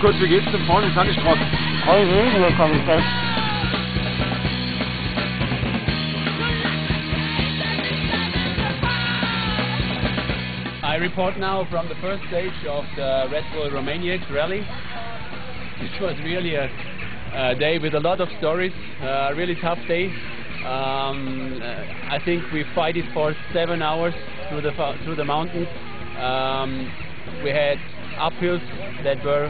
kurz, wie geht's denn vorne in Sandstraße? Hallo, willkommen, report now from the first stage of the Red Bull Romania Rally. It was really a, a day with a lot of stories, a really tough day. Um, uh, I think we fight it for seven hours through the through the mountains. Um, we had uphills that were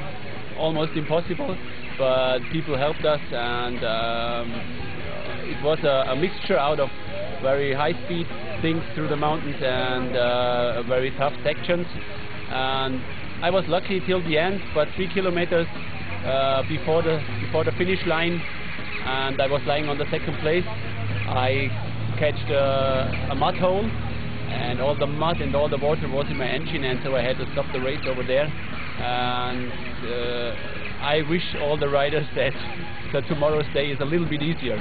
almost impossible, but people helped us, and um, it was a, a mixture out of very high-speed things through the mountains and uh, very tough sections. And I was lucky till the end, but three kilometers uh, before the before the finish line, and I was lying on the second place. I catched a, a mud hole, and all the mud and all the water was in my engine, and so I had to stop the race over there. And uh, I wish all the riders that, that tomorrow's day is a little bit easier.